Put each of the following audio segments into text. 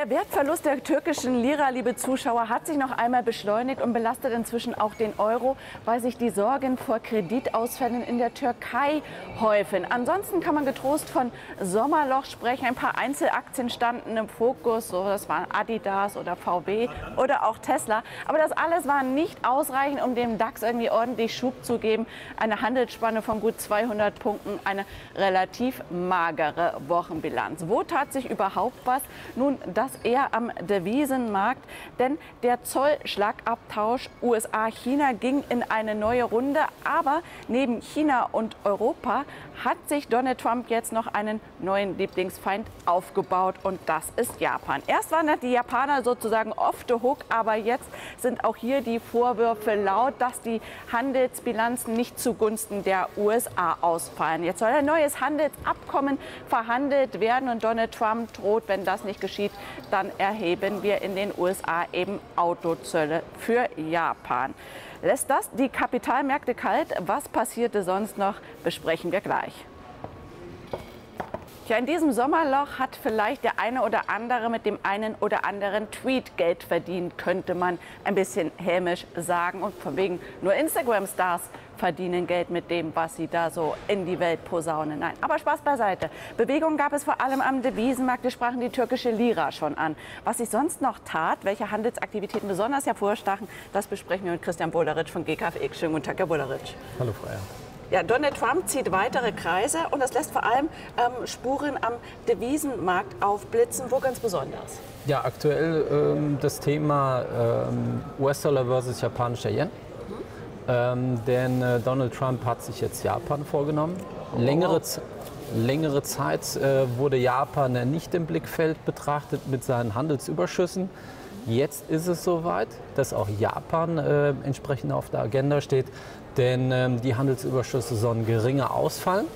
Der Wertverlust der türkischen Lira, liebe Zuschauer, hat sich noch einmal beschleunigt und belastet inzwischen auch den Euro, weil sich die Sorgen vor Kreditausfällen in der Türkei häufen. Ansonsten kann man getrost von Sommerloch sprechen. Ein paar Einzelaktien standen im Fokus, so das waren Adidas oder VW oder auch Tesla. Aber das alles war nicht ausreichend, um dem DAX irgendwie ordentlich Schub zu geben. Eine Handelsspanne von gut 200 Punkten, eine relativ magere Wochenbilanz. Wo tat sich überhaupt was? Nun, das eher am Devisenmarkt, denn der Zollschlagabtausch USA-China ging in eine neue Runde. Aber neben China und Europa hat sich Donald Trump jetzt noch einen neuen Lieblingsfeind aufgebaut und das ist Japan. Erst waren die Japaner sozusagen off the hook, aber jetzt sind auch hier die Vorwürfe laut, dass die Handelsbilanzen nicht zugunsten der USA ausfallen. Jetzt soll ein neues Handelsabkommen verhandelt werden und Donald Trump droht, wenn das nicht geschieht, dann erheben wir in den USA eben Autozölle für Japan. Lässt das die Kapitalmärkte kalt? Was passierte sonst noch? Besprechen wir gleich. Ja, in diesem Sommerloch hat vielleicht der eine oder andere mit dem einen oder anderen Tweet Geld verdient, könnte man ein bisschen hämisch sagen. Und von wegen nur Instagram-Stars verdienen Geld mit dem, was sie da so in die Welt posaunen. Nein, aber Spaß beiseite. Bewegung gab es vor allem am Devisenmarkt. Wir sprachen die türkische Lira schon an. Was sich sonst noch tat, welche Handelsaktivitäten besonders hervorstachen, das besprechen wir mit Christian Boleritsch von GKFX. Schönen guten Tag, Herr Boleritsch. Hallo, Freier. Ja, Donald Trump zieht weitere Kreise und das lässt vor allem ähm, Spuren am Devisenmarkt aufblitzen. Wo ganz besonders? Ja, aktuell ähm, das Thema ähm, US-Dollar versus japanischer Yen. Mhm. Ähm, denn äh, Donald Trump hat sich jetzt Japan vorgenommen. Oh. Längere, längere Zeit äh, wurde Japan nicht im Blickfeld betrachtet mit seinen Handelsüberschüssen. Jetzt ist es soweit, dass auch Japan äh, entsprechend auf der Agenda steht denn ähm, die Handelsüberschüsse sollen geringer ausfallen.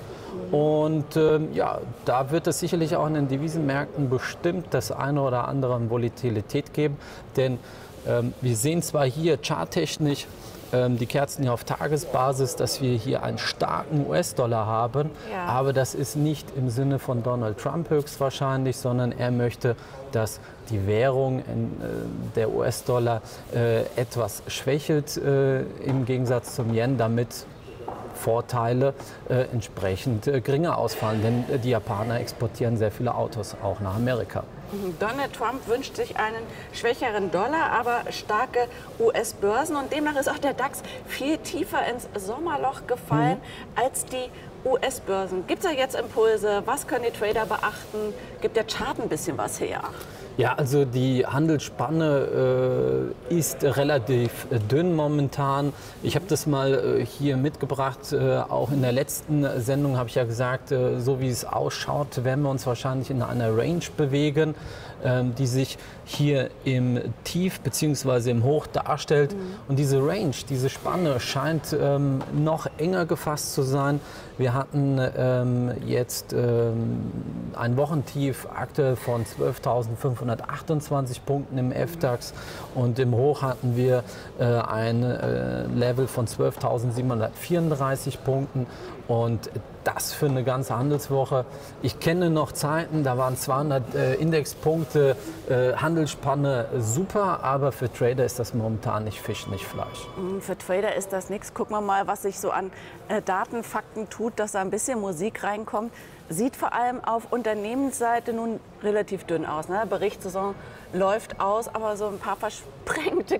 Und ähm, ja, da wird es sicherlich auch in den Devisenmärkten bestimmt das eine oder andere an Volatilität geben. Denn ähm, wir sehen zwar hier charttechnisch die Kerzen hier auf Tagesbasis, dass wir hier einen starken US-Dollar haben. Ja. Aber das ist nicht im Sinne von Donald Trump höchstwahrscheinlich, sondern er möchte, dass die Währung, in, äh, der US-Dollar, äh, etwas schwächelt äh, im Gegensatz zum Yen, damit Vorteile äh, entsprechend äh, geringer ausfallen. Denn äh, die Japaner exportieren sehr viele Autos auch nach Amerika. Donald Trump wünscht sich einen schwächeren Dollar, aber starke US-Börsen. Und demnach ist auch der DAX viel tiefer ins Sommerloch gefallen mhm. als die US-Börsen. Gibt es da jetzt Impulse? Was können die Trader beachten? Gibt der Chart ein bisschen was her? Ja, also die Handelsspanne äh, ist relativ äh, dünn momentan. Ich habe das mal äh, hier mitgebracht. Äh, auch in der letzten Sendung habe ich ja gesagt, äh, so wie es ausschaut, werden wir uns wahrscheinlich in einer Range bewegen, ähm, die sich hier im Tief bzw. im Hoch darstellt. Mhm. Und diese Range, diese Spanne scheint ähm, noch enger gefasst zu sein. Wir hatten ähm, jetzt ein Wochentief aktuell von 12.528 Punkten im FDAX und im Hoch hatten wir äh, ein äh, Level von 12.734 Punkten und das für eine ganze Handelswoche. Ich kenne noch Zeiten, da waren 200 äh, Indexpunkte, äh, Handelsspanne super, aber für Trader ist das momentan nicht Fisch, nicht Fleisch. Mm, für Trader ist das nichts. Gucken wir mal, was sich so an äh, Datenfakten tut, dass da ein bisschen Musik reinkommt. Sieht vor allem auf Unternehmensseite nun relativ dünn aus. Ne? Berichtssaison läuft aus, aber so ein paar Versprengte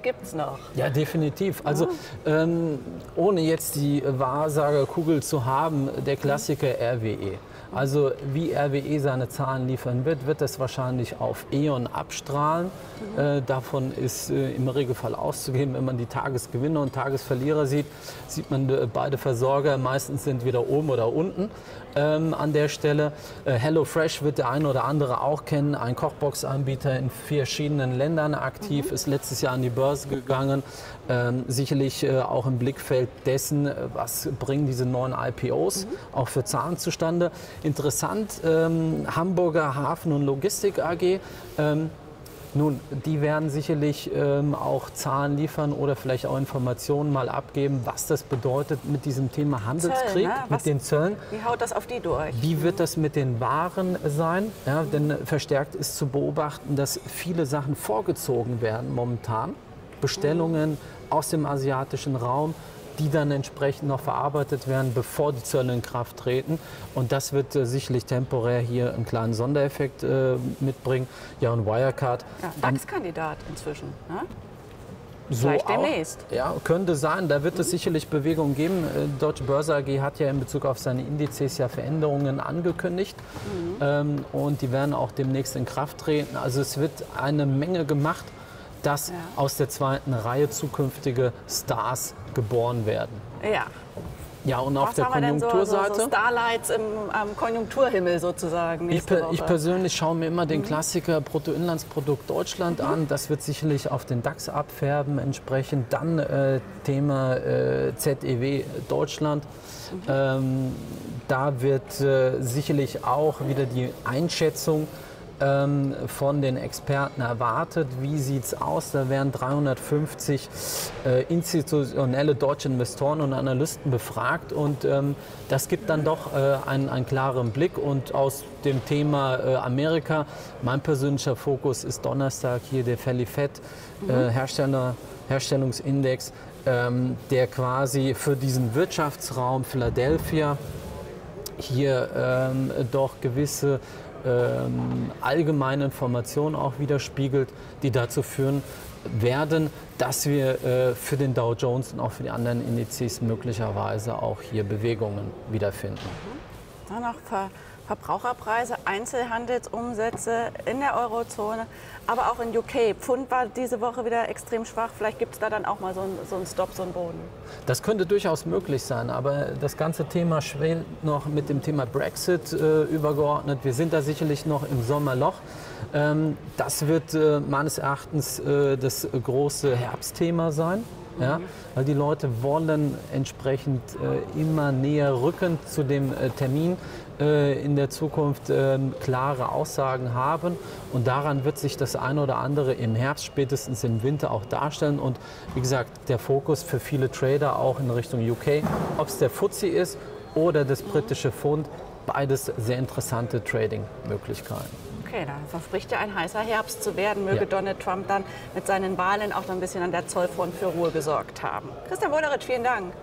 gibt es noch. Ja, definitiv. Also ähm, ohne jetzt die Wahrsagerkugel zu haben, der Klassiker RWE. Also wie RWE seine Zahlen liefern wird, wird das wahrscheinlich auf E.ON abstrahlen. Mhm. Äh, davon ist äh, im Regelfall auszugehen. Wenn man die Tagesgewinner und Tagesverlierer sieht, sieht man äh, beide Versorger meistens sind wieder oben oder unten ähm, an der Stelle. Äh, HelloFresh wird der eine oder andere auch kennen, ein Kochbox-Anbieter in verschiedenen Ländern aktiv, mhm. ist letztes Jahr an die Börse gegangen. Ähm, sicherlich äh, auch im Blickfeld dessen, äh, was bringen diese neuen IPOs mhm. auch für Zahlen zustande. Interessant, ähm, Hamburger Hafen und Logistik AG. Ähm, Nun, die werden sicherlich ähm, auch Zahlen liefern oder vielleicht auch Informationen mal abgeben, was das bedeutet mit diesem Thema Handelskrieg, Zöll, ne? mit Was- den Zöllen. Wie haut das auf die durch? Wie wird das mit den Waren sein? Ja, denn verstärkt ist zu beobachten, dass viele Sachen vorgezogen werden momentan. Bestellungen aus dem asiatischen Raum, die dann entsprechend noch verarbeitet werden, bevor die Zölle in Kraft treten. Und das wird äh, sicherlich temporär hier einen kleinen Sondereffekt äh, mitbringen. Ja, und Wirecard Ja, DAX-Kandidat inzwischen. Ne? so Vielleicht auch. demnächst. Ja, könnte sein. Da wird es sicherlich Bewegungen geben. Äh, Deutsche Börse AG hat ja in Bezug auf seine Indizes ja Veränderungen angekündigt. Ähm, und die werden auch demnächst in Kraft treten. Also es wird eine Menge gemacht, dass Ja. aus der zweiten Reihe zukünftige Stars geboren werden. Ja. Ja, und auf Was der haben wir denn so, so, Konjunkturseite. so Starlights im am Konjunkturhimmel sozusagen Ich, per, ich persönlich schaue mir immer den Mhm. Klassiker Bruttoinlandsprodukt Deutschland an. Das wird sicherlich auf den DAX abfärben entsprechend. Dann äh, Thema äh, ZEW Deutschland. Mhm. Ähm, da wird äh, sicherlich auch wieder die Einschätzung ähm, von den Experten erwartet. Wie sieht es aus? Da werden 350 äh, institutionelle deutsche Investoren und Analysten befragt und ähm, das gibt dann doch äh, einen, einen klaren Blick. Und aus dem Thema äh, Amerika, mein persönlicher Fokus ist Donnerstag hier der Fellifed äh, Hersteller, Herstellungsindex, ähm, der quasi für diesen Wirtschaftsraum Philadelphia hier ähm, doch gewisse ähm, allgemeine Informationen auch widerspiegelt, die dazu führen werden, dass wir äh, für den Dow Jones und auch für die anderen Indizes möglicherweise auch hier Bewegungen wiederfinden. Dann noch Ver Verbraucherpreise, Einzelhandelsumsätze in der Eurozone, aber auch in UK. Pfund war diese Woche wieder extrem schwach. Vielleicht gibt es da dann auch mal so einen so Stop, so einen Boden. Das könnte durchaus möglich sein, aber das ganze Thema schwelt noch mit dem Thema Brexit äh, übergeordnet. Wir sind da sicherlich noch im Sommerloch. Ähm, das wird äh, meines Erachtens äh, das große Herbstthema sein. Ja, weil die Leute wollen entsprechend äh, immer näher rücken zu dem äh, Termin äh, in der Zukunft ähm, klare Aussagen haben. Und daran wird sich das eine oder andere im Herbst, spätestens im Winter auch darstellen. Und wie gesagt, der Fokus für viele Trader auch in Richtung UK, ob es der FTSE ist oder das britische Pfund, beides sehr interessante Trading-Möglichkeiten. Okay, dann verspricht ja ein heißer Herbst zu werden. Möge Ja. Donald Trump dann mit seinen Wahlen auch noch ein bisschen an der Zollfront für Ruhe gesorgt haben. Christian Woderitsch, vielen Dank.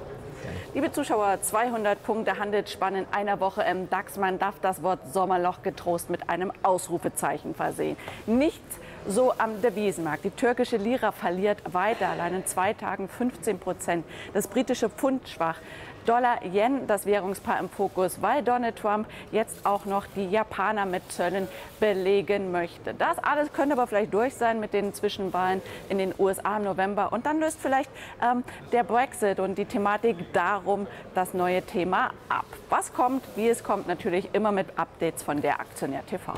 Liebe Zuschauer, 200 Punkte Handelsspanne in einer Woche im DAX. Man darf das Wort Sommerloch getrost mit einem Ausrufezeichen versehen. Nichts so am Devisenmarkt. Die türkische Lira verliert weiter, allein in zwei Tagen 15 Prozent. Das britische Pfund schwach. Dollar-Yen, das Währungspaar im Fokus, weil Donald Trump jetzt auch noch die Japaner mit Zöllen belegen möchte. Das alles könnte aber vielleicht durch sein mit den Zwischenwahlen in den USA im November. Und dann löst vielleicht ähm, der Brexit und die Thematik darum das neue Thema ab. Was kommt, wie es kommt, natürlich immer mit Updates von der Aktionär TV.